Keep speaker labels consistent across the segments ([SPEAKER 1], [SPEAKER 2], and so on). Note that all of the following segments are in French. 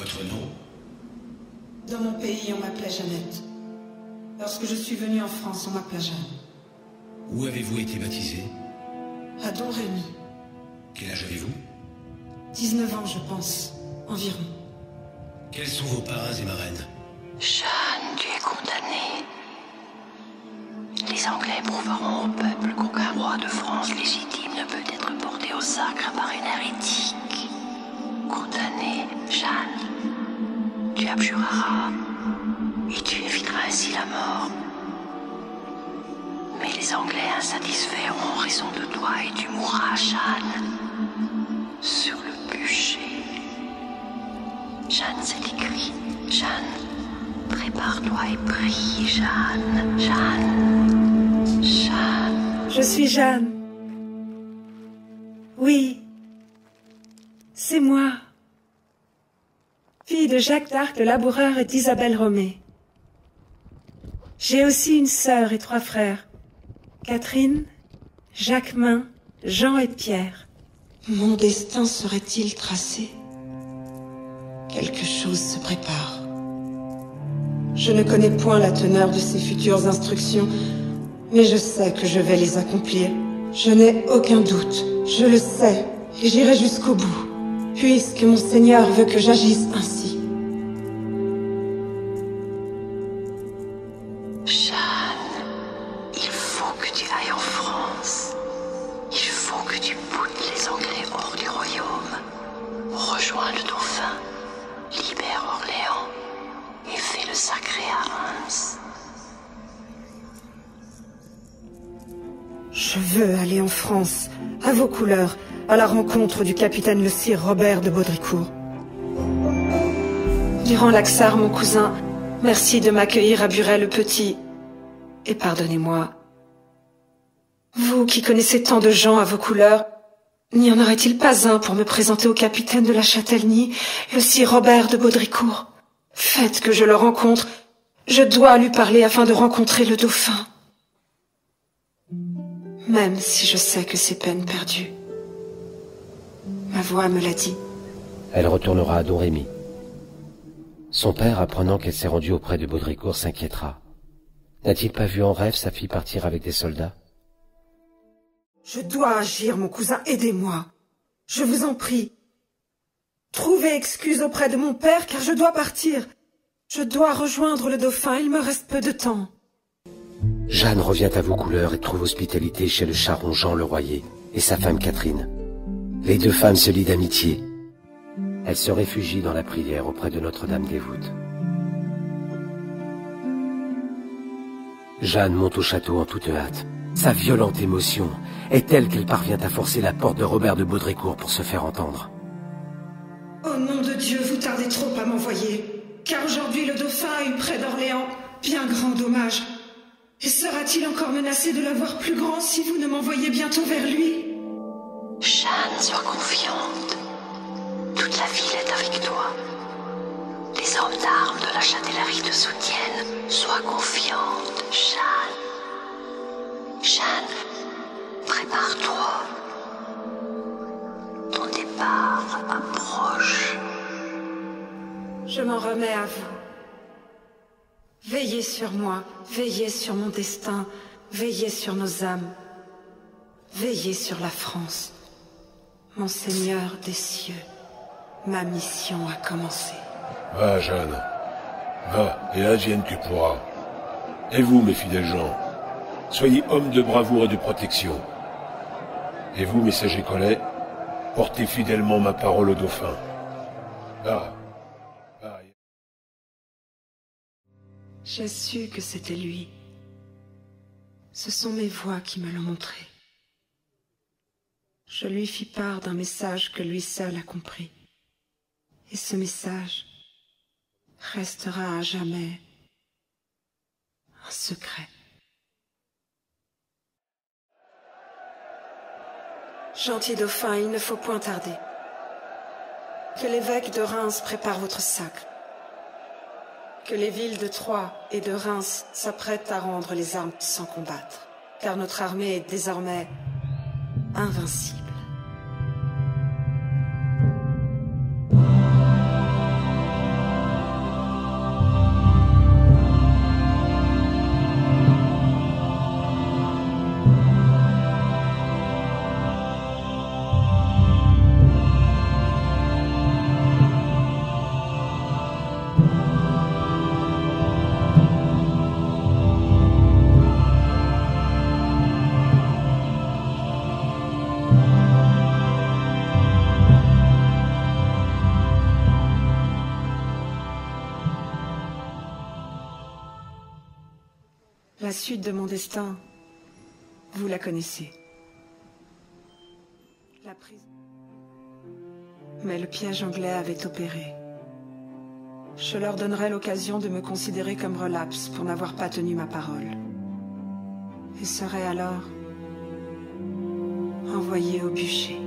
[SPEAKER 1] Votre nom
[SPEAKER 2] Dans mon pays, on m'appelait Jeannette. Lorsque je suis venue en France, on m'appelait Jeanne.
[SPEAKER 1] Où avez-vous été baptisé
[SPEAKER 2] À Don Rémy.
[SPEAKER 1] Quel âge avez-vous
[SPEAKER 2] 19 ans, je pense. Environ.
[SPEAKER 1] Quels sont vos parrains et marraines
[SPEAKER 3] Jeanne, tu es condamnée. Les Anglais prouveront au peuple qu'aucun roi de France légitime ne peut être porté au sacre par une hérétique. Condamnée, Jeanne, tu abjureras et tu éviteras ainsi la mort. Mais les Anglais insatisfaits auront raison de toi et tu mourras, Jeanne, sur le bûcher. Jeanne, c'est écrit. Jeanne, prépare-toi et prie, Jeanne. Jeanne. Jeanne.
[SPEAKER 2] Je suis Jeanne. Oui. C'est moi. Fille de Jacques d'Arc, le laboureur, et d'Isabelle Romée. J'ai aussi une sœur et trois frères. Catherine, Jacquemin, Jean et Pierre. Mon destin serait-il tracé? Quelque chose se prépare. Je ne connais point la teneur de ces futures instructions, mais je sais que je vais les accomplir. Je n'ai aucun doute, je le sais, et j'irai jusqu'au bout, puisque mon Seigneur veut que j'agisse ainsi. Je veux aller en France, à vos couleurs, à la rencontre du capitaine le sire Robert de Baudricourt. Durant l'Axar, mon cousin, merci de m'accueillir à Buret-le-Petit. Et pardonnez-moi. Vous qui connaissez tant de gens à vos couleurs, n'y en aurait-il pas un pour me présenter au capitaine de la Châtellenie, le sire Robert de Baudricourt? Faites que je le rencontre. Je dois lui parler afin de rencontrer le dauphin. Même si je sais que c'est peine perdue. Ma voix me l'a dit.
[SPEAKER 4] Elle retournera à Don Rémy. Son père, apprenant qu'elle s'est rendue auprès de Baudricourt, s'inquiétera. N'a-t-il pas vu en rêve sa fille partir avec des soldats?
[SPEAKER 2] Je dois agir, mon cousin, aidez-moi. Je vous en prie. Trouvez excuse auprès de mon père, car je dois partir. Je dois rejoindre le dauphin, il me reste peu de temps.
[SPEAKER 4] Jeanne revient à vos couleurs et trouve hospitalité chez le charron Jean le Royer et sa femme Catherine. Les deux femmes se lient d'amitié. Elle se réfugie dans la prière auprès de Notre-Dame des Voûtes. Jeanne monte au château en toute hâte. Sa violente émotion est telle qu'elle parvient à forcer la porte de Robert de Baudricourt pour se faire entendre.
[SPEAKER 2] Au nom de Dieu, vous tardez trop à m'envoyer, car aujourd'hui le dauphin a eu près d'Orléans bien grand dommage. Et sera-t-il encore menacé de l'avoir plus grand si vous ne m'envoyez bientôt vers lui?
[SPEAKER 3] Jeanne, sois confiante. Toute la ville est avec toi. Les hommes d'armes de la châtellerie te soutiennent. Sois confiante, Jeanne. Jeanne, prépare-toi. Ton départ approche.
[SPEAKER 2] Je m'en remets à vous. Veillez sur moi, veillez sur mon destin, veillez sur nos âmes, veillez sur la France. Mon Seigneur des cieux, ma mission a commencé.
[SPEAKER 5] Va, Jeanne. Va, et advienne que pourras. Et vous, mes fidèles gens, soyez hommes de bravoure et de protection. Et vous, messagers collets, portez fidèlement ma parole au dauphin. Va. Va.
[SPEAKER 2] J'ai su que c'était lui. Ce sont mes voix qui me l'ont montré. Je lui fis part d'un message que lui seul a compris. Et ce message restera à jamais un secret. Gentil dauphin, il ne faut point tarder. Que l'évêque de Reims prépare votre sacre. Que les villes de Troyes et de Reims s'apprêtent à rendre les armes sans combattre, car notre armée est désormais invincible. La suite de mon destin, vous la connaissez. La prison. Mais le piège anglais avait opéré. Je leur donnerai l'occasion de me considérer comme relapse pour n'avoir pas tenu ma parole. Et serai alors envoyé au bûcher.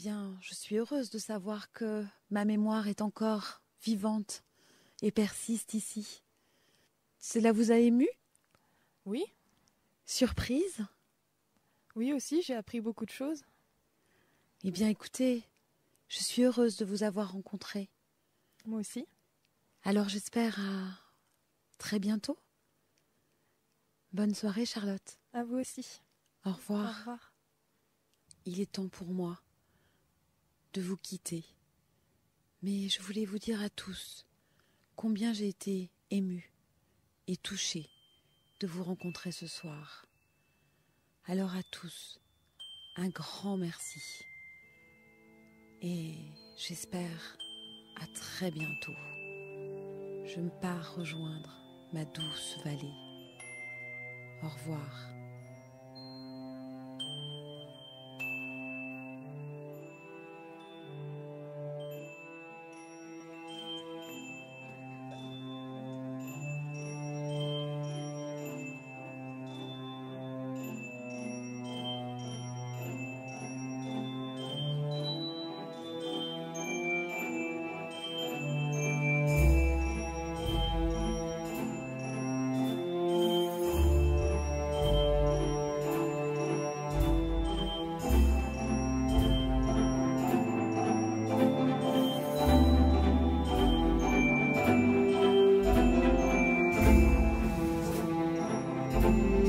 [SPEAKER 6] Bien, je suis heureuse de savoir que ma mémoire est encore vivante et persiste ici. Cela vous a ému?
[SPEAKER 7] Oui,
[SPEAKER 6] Surprise?
[SPEAKER 7] Oui aussi, j'ai appris beaucoup de choses.
[SPEAKER 6] Eh bien, écoutez, je suis heureuse de vous avoir rencontré.
[SPEAKER 7] Moi aussi.
[SPEAKER 6] Alors j'espère à très bientôt. Bonne soirée, Charlotte.
[SPEAKER 7] À vous aussi.
[SPEAKER 6] Au
[SPEAKER 7] Au
[SPEAKER 6] revoir.
[SPEAKER 7] revoir.
[SPEAKER 6] Il est temps pour moi de vous quitter. Mais je voulais vous dire à tous combien j'ai été émue et touchée de vous rencontrer ce soir. Alors à tous, un grand merci. Et j'espère à très bientôt. Je me pars rejoindre ma douce vallée. Au revoir. Bye.